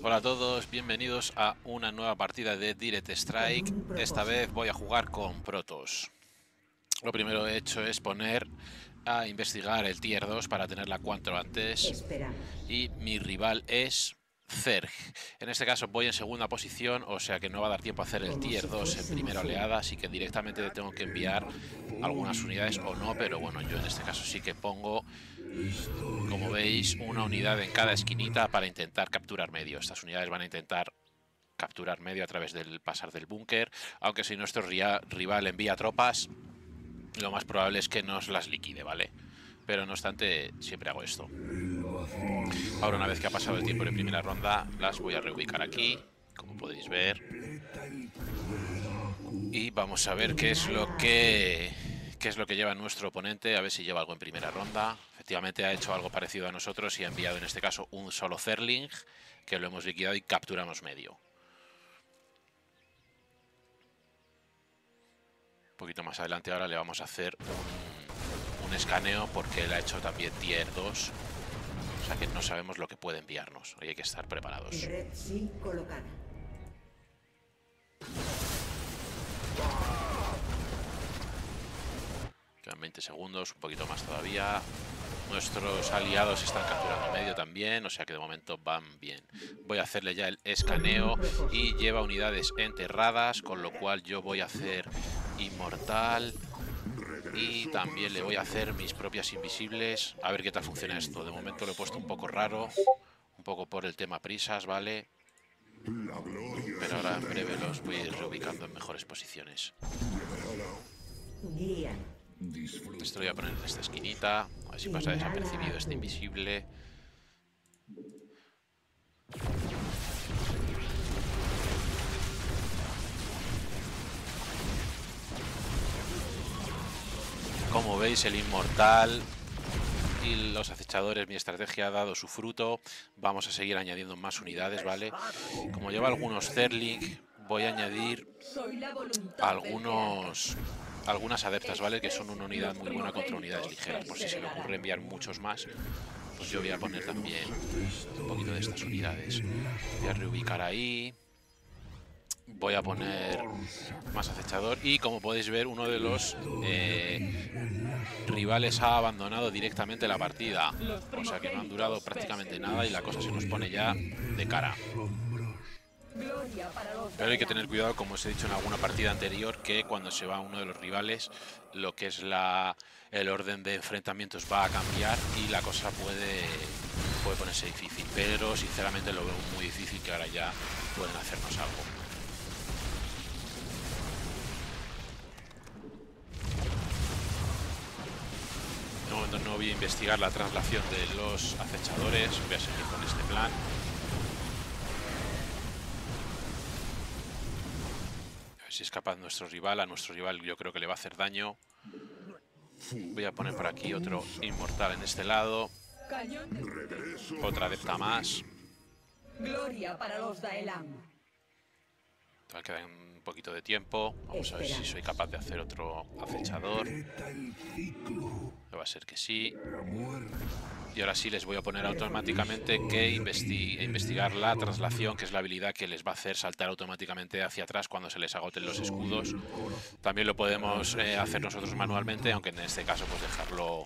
Hola a todos, bienvenidos a una nueva partida de Direct Strike. Esta vez voy a jugar con Protoss. Lo primero que he hecho es poner a investigar el Tier 2 para tenerla cuanto antes. Y mi rival es Zerg. En este caso voy en segunda posición, o sea que no va a dar tiempo a hacer el Tier 2 en primera oleada, así que directamente tengo que enviar algunas unidades o no, pero bueno, yo en este caso sí que pongo, como veis, una unidad en cada esquinita para intentar capturar medio. Estas unidades van a intentar capturar medio a través del pasar del búnker, aunque si nuestro rival envía tropas, lo más probable es que nos las liquide, ¿vale? Pero no obstante, siempre hago esto. Ahora una vez que ha pasado el tiempo de primera ronda, las voy a reubicar aquí, como podéis ver. Y vamos a ver qué es lo que qué es lo que lleva nuestro oponente, a ver si lleva algo en primera ronda. Efectivamente ha hecho algo parecido a nosotros y ha enviado en este caso un solo Zerling, que lo hemos liquidado y capturamos medio. Un poquito más adelante ahora le vamos a hacer un, un escaneo porque él ha hecho también tier 2 sea que no sabemos lo que puede enviarnos. Hoy hay que estar preparados. Quedan 20 segundos, un poquito más todavía. Nuestros aliados están capturando medio también, o sea que de momento van bien. Voy a hacerle ya el escaneo y lleva unidades enterradas, con lo cual yo voy a hacer inmortal, y también le voy a hacer mis propias invisibles. A ver qué tal funciona esto. De momento lo he puesto un poco raro. Un poco por el tema prisas, ¿vale? Pero ahora en breve los voy a ir reubicando en mejores posiciones. Esto lo voy a poner en esta esquinita. A ver si pasa desapercibido este invisible. Como veis, el inmortal y los acechadores, mi estrategia ha dado su fruto. Vamos a seguir añadiendo más unidades, ¿vale? Como lleva algunos Zerling, voy a añadir algunos algunas adeptas, ¿vale? Que son una unidad muy buena contra unidades ligeras. Por si se me ocurre enviar muchos más, pues yo voy a poner también un poquito de estas unidades. Voy a reubicar ahí voy a poner más acechador. Y como podéis ver uno de los eh, rivales ha abandonado directamente la partida. O sea que no han durado prácticamente nada y la cosa se nos pone ya de cara. Pero hay que tener cuidado como os he dicho en alguna partida anterior que cuando se va uno de los rivales lo que es la el orden de enfrentamientos va a cambiar y la cosa puede puede ponerse difícil. Pero sinceramente lo veo muy difícil que ahora ya pueden hacernos algo no voy a investigar la traslación de los acechadores, voy a seguir con este plan. A ver si es capaz nuestro rival, a nuestro rival yo creo que le va a hacer daño. Voy a poner por aquí otro inmortal en este lado. Otra adepta más. Gloria para los Daelan. Quedan poquito de tiempo. Vamos a ver si soy capaz de hacer otro acechador. Va a ser que sí. Y ahora sí les voy a poner automáticamente que investigar la traslación, que es la habilidad que les va a hacer saltar automáticamente hacia atrás cuando se les agoten los escudos. También lo podemos eh, hacer nosotros manualmente, aunque en este caso pues dejarlo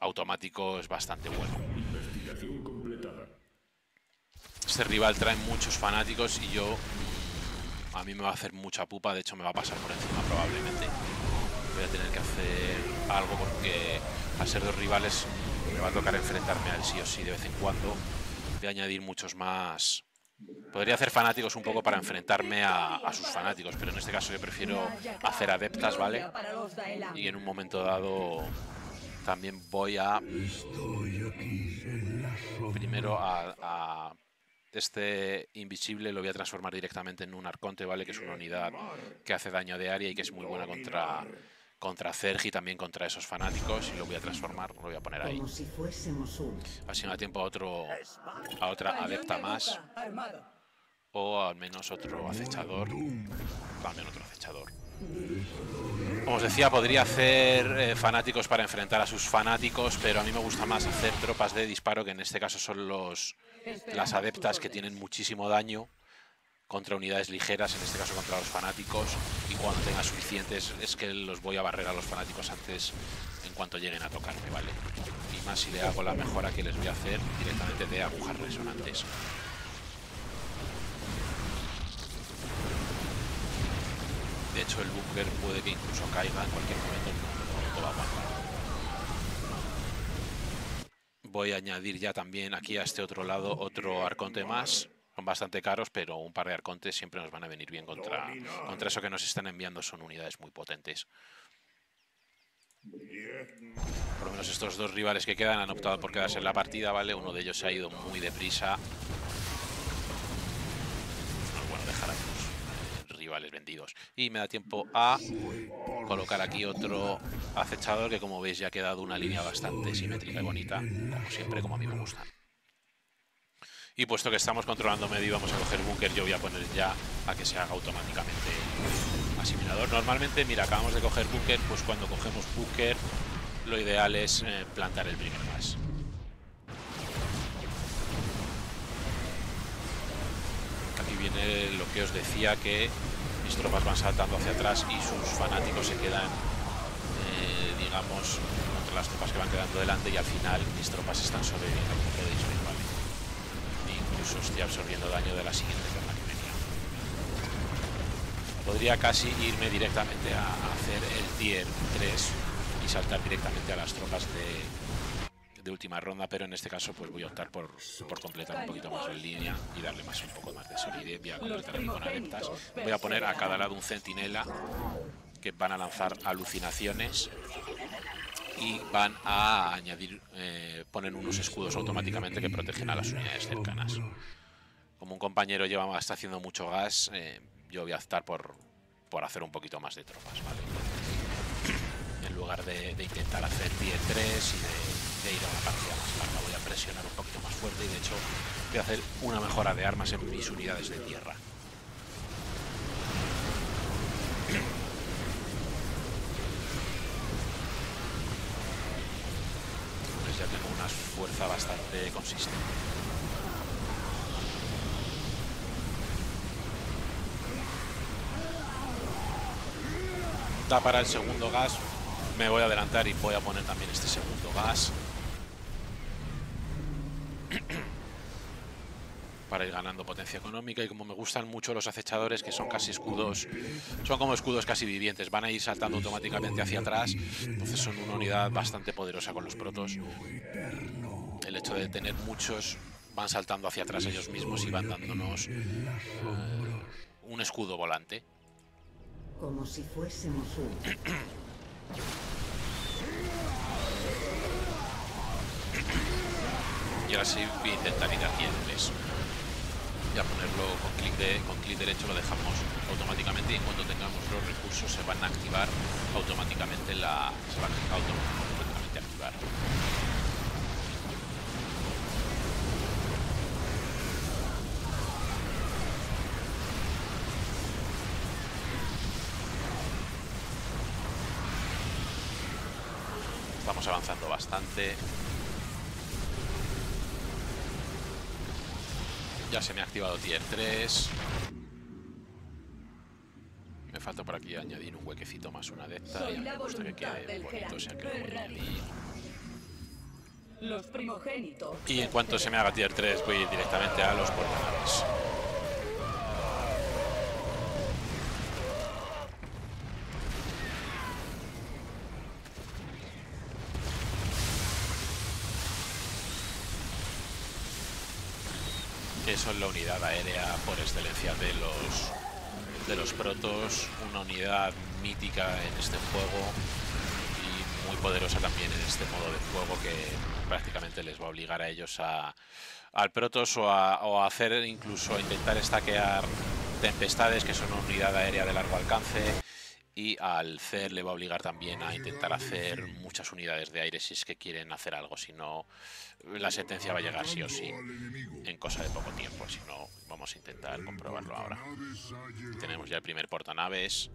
automático es bastante bueno. Este rival trae muchos fanáticos y yo a mí me va a hacer mucha pupa, de hecho me va a pasar por encima probablemente. Voy a tener que hacer algo porque al ser dos rivales me va a tocar enfrentarme a él sí o sí de vez en cuando. Voy a añadir muchos más... Podría hacer fanáticos un poco para enfrentarme a, sus fanáticos, pero en este caso yo prefiero hacer adeptas, ¿vale? Y en un momento dado también voy a... Primero a este invisible lo voy a transformar directamente en un arconte, ¿vale? Que es una unidad que hace daño de área y que es muy buena contra, contra Cergi, también contra esos fanáticos. Y lo voy a transformar, lo voy a poner ahí. Así no da tiempo a, otro, a otra adepta más. O al menos otro acechador. También otro acechador. Como os decía, podría hacer eh, fanáticos para enfrentar a sus fanáticos, pero a mí me gusta más hacer tropas de disparo, que en este caso son los las adeptas que tienen muchísimo daño contra unidades ligeras, en este caso contra los fanáticos, y cuando tenga suficientes es que los voy a barrer a los fanáticos antes en cuanto lleguen a tocarme, ¿vale? Y más si le hago la mejora que les voy a hacer directamente de agujas resonantes. De hecho, el búnker puede que incluso caiga en cualquier momento, no, va Voy a añadir ya también aquí a este otro lado otro arconte más. Son bastante caros, pero un par de arcontes siempre nos van a venir bien contra, contra eso que nos están enviando. Son unidades muy potentes. Por lo menos estos dos rivales que quedan han optado por quedarse en la partida, ¿vale? Uno de ellos se ha ido muy deprisa. bueno dejar a Y me da tiempo a colocar aquí otro acechador que como veis ya ha quedado una línea bastante simétrica y bonita, como siempre, como a mí me gusta. Y puesto que estamos controlando medio y vamos a coger búnker, yo voy a poner ya a que se haga automáticamente asimilador. Normalmente, mira, acabamos de coger búnker, pues cuando cogemos búnker, lo ideal es eh, plantar el primer gas. Lo que os decía que mis tropas van saltando hacia atrás y sus fanáticos se quedan, eh, digamos, contra las tropas que van quedando delante y al final mis tropas están sobreviviendo, como podéis ver, ¿vale? incluso estoy absorbiendo daño de la siguiente ronda que venía. Podría casi irme directamente a hacer el tier 3 y saltar directamente a las tropas de, de última ronda, pero en este caso pues voy a optar por, por completar un poquito más la línea y darle más un poco más de solidez. Voy a completar con adeptas. Voy a poner a cada lado un centinela que van a lanzar alucinaciones y van a añadir, eh, ponen unos escudos automáticamente que protegen a las unidades cercanas. Como un compañero lleva está haciendo mucho gas, eh, yo voy a optar por, por hacer un poquito más de tropas, En lugar de, de intentar hacer 10-3 y de de ir a una partida más larga. Voy a presionar un poquito más fuerte y de hecho voy a hacer una mejora de armas en mis unidades de tierra. Pues ya tengo una fuerza bastante consistente. Da para el segundo gas. Me voy a adelantar y voy a poner también este segundo gas. para ir ganando potencia económica y como me gustan mucho los acechadores que son casi escudos, son como escudos casi vivientes, van a ir saltando automáticamente hacia atrás, entonces son una unidad bastante poderosa con los protos. El hecho de tener muchos van saltando hacia atrás ellos mismos y van dándonos eh, un escudo volante. Como si fuésemos y ahora sí voy a intentar ir haciéndoles y a ponerlo con clic de derecho lo dejamos automáticamente y cuando tengamos los recursos se van a activar automáticamente la se van a automáticamente activar. Estamos avanzando bastante Ya se me ha activado tier 3. Me falta por aquí añadir un huequecito más una adepta y me gusta que quede bonito, o sea que lo voy a añadir. Los primogénitos. Y en cuanto se me haga tier 3 voy directamente a los portanaves. Son la unidad aérea por excelencia de los, de los protos, una unidad mítica en este juego y muy poderosa también en este modo de juego que prácticamente les va a obligar a ellos a, al protos o a, hacer incluso a intentar estaquear tempestades que son una unidad aérea de largo alcance y al CER le va a obligar también a intentar hacer muchas unidades de aire si es que quieren hacer algo, si no la sentencia va a llegar sí o sí en cosa de poco tiempo, si no vamos a intentar comprobarlo ahora. Tenemos ya el primer portanaves.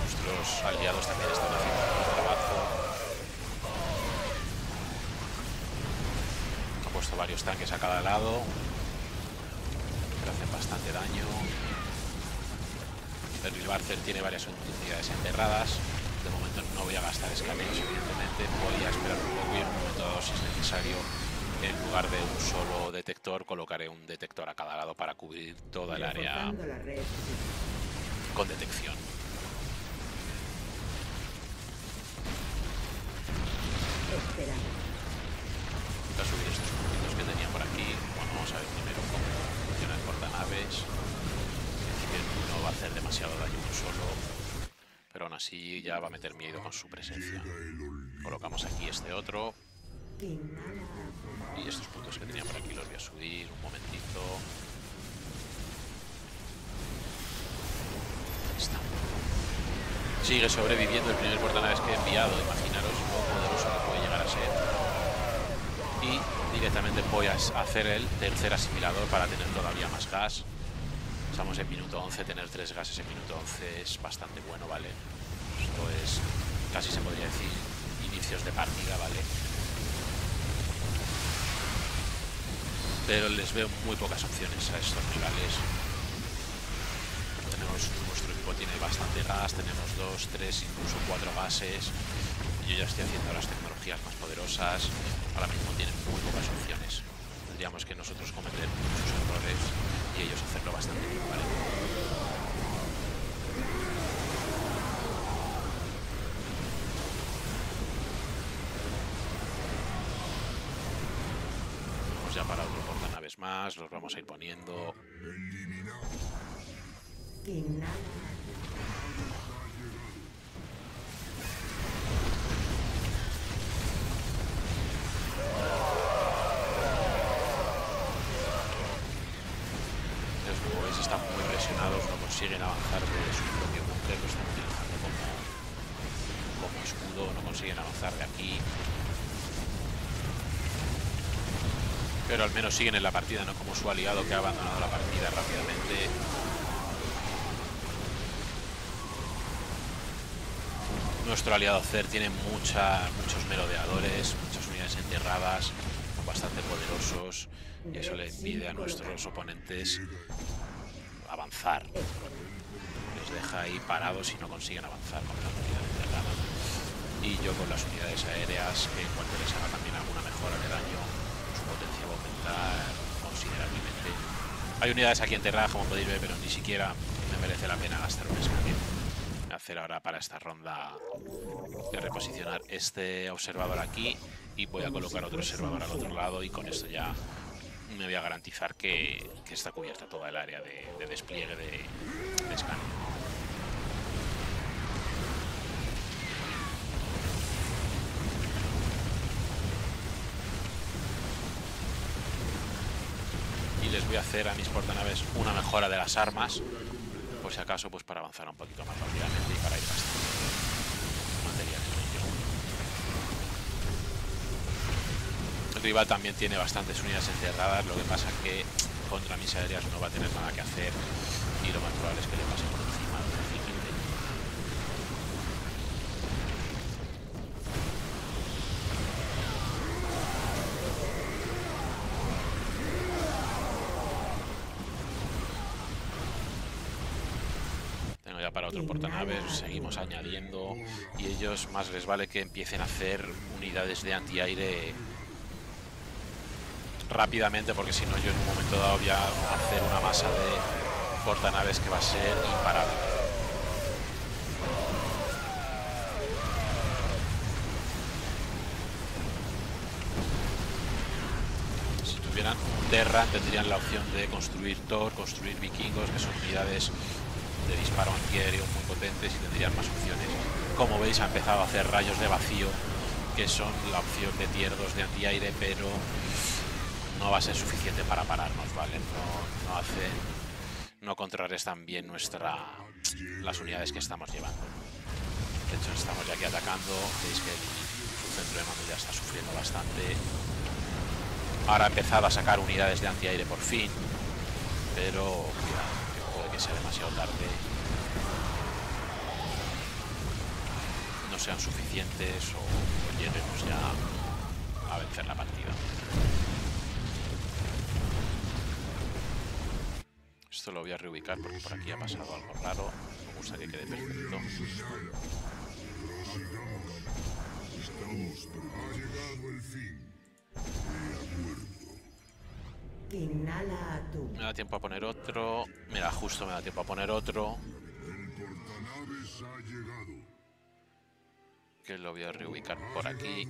Nuestros aliados también están haciendo puesto varios tanques a cada lado. Que hacen bastante daño. El Barcer tiene varias unidades enterradas. De momento no voy a gastar escaneos, evidentemente. Voy a esperar un poco y en un momento dado, si es necesario, en lugar de un solo detector, colocaré un detector a cada lado para cubrir toda el área con detección. Así ya va a meter miedo con su presencia. Colocamos aquí este otro. Y estos puntos que tenía por aquí los voy a subir un momentito. Ahí está. Sigue sobreviviendo el primer portanaves que he enviado. Imaginaros lo poderoso que puede llegar a ser y directamente voy a hacer el tercer asimilador para tener todavía más gas. Estamos en minuto 11, tener tres gases en minuto 11 es bastante bueno, ¿vale? Esto es, casi se podría decir, inicios de partida, ¿vale? Pero les veo muy pocas opciones a estos rivales. Tenemos, nuestro equipo tiene bastante gas, tenemos dos, tres, incluso cuatro gases. Yo ya estoy haciendo las tecnologías más poderosas ahora mismo tienen muy pocas opciones. Tendríamos que nosotros cometer muchos errores y ellos hacerlo bastante bien, ¿vale? Vamos ya para otro portanaves más, los vamos a ir poniendo. consiguen avanzar de su propio búnker, lo están utilizando como, como escudo, no consiguen avanzar de aquí. Pero al menos siguen en la partida, no como su aliado que ha abandonado la partida rápidamente. Nuestro aliado Cer tiene mucha, muchos merodeadores, muchas unidades enterradas, bastante poderosos, y eso le impide a nuestros oponentes avanzar. Les deja ahí parados y no consiguen avanzar con la unidad enterrada. Y yo con las unidades aéreas, que en cuanto les haga también alguna mejora de daño, potencia va a aumentar considerablemente. Hay unidades aquí enterradas, como podéis ver, pero ni siquiera me merece la pena gastar un escaneo. Hacer ahora para esta ronda de reposicionar este observador aquí y voy a colocar otro observador al otro lado y con esto ya me voy a garantizar que, está cubierta toda el área de, despliegue de, de Y les voy a hacer a mis portanaves una mejora de las armas, por si acaso, pues para avanzar un poquito más rápidamente y para ir bastante. rival también tiene bastantes unidades encerradas, lo que pasa que contra mis aéreas no va a tener nada que hacer y lo más probable es que le pase por encima fácilmente. Tengo ya portanaves, seguimos añadiendo y ellos más les vale que empiecen a hacer unidades de antiaire rápidamente porque si no yo en un momento dado voy a hacer una masa de portanaves que va a ser imparable. Si tuvieran Terra tendrían la opción de construir Thor, construir vikingos, que son unidades de disparo antiaéreo muy potentes y tendrían más opciones. Como veis ha empezado a hacer rayos de vacío, que son la opción de tier 2 de antiaire, pero no va a ser suficiente para pararnos, ¿vale? No, no hacen... No contrarrestan bien nuestra... las unidades que estamos llevando. De hecho, estamos ya aquí atacando. Veis que el centro de mando ya está sufriendo bastante. Ahora ha empezado a sacar unidades de antiaire por fin. Pero cuidado, que sea demasiado tarde. No sean suficientes o, o lleguemos ya a vencer la partida. Esto lo voy a reubicar porque por aquí ha pasado algo raro. Me gusta que quede perfecto. Me da tiempo a poner otro. Mira, justo me da tiempo a poner otro. Que lo voy a reubicar por aquí.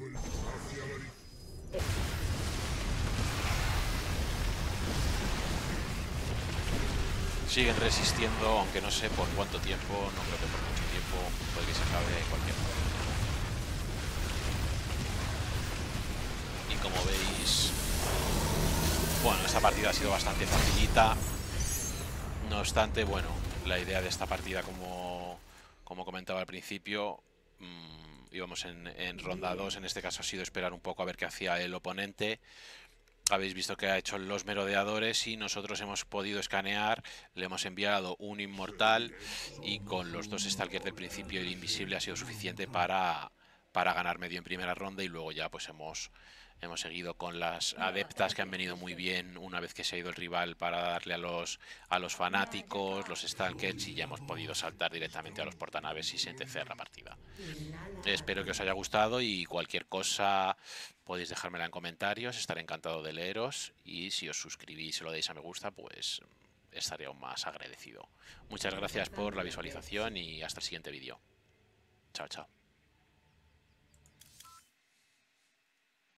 Siguen resistiendo, aunque no sé por cuánto tiempo, no creo que por mucho tiempo, puede que se acabe cualquier momento. Bueno, esta partida ha sido bastante facilita. No obstante, bueno, la idea de esta partida, como, como comentaba al principio, mmm, íbamos en, en ronda 2, en este caso ha sido esperar un poco a ver qué hacía el oponente habéis visto que ha hecho los merodeadores y nosotros hemos podido escanear, le hemos enviado un inmortal y con los dos stalkers del principio el invisible ha sido suficiente para, para ganar medio en primera ronda y luego ya pues hemos, hemos seguido con las adeptas que han venido muy bien una vez que se ha ido el rival para darle a los, a los fanáticos, los stalkers y ya hemos podido saltar directamente a los portanaves y sentenciar la partida. Espero que os haya gustado y cualquier cosa podéis dejármela en comentarios, estaré encantado de leeros y si os suscribís y lo deis a me gusta, pues estaré aún más agradecido. Muchas gracias por la visualización y hasta el siguiente vídeo. Chao, chao.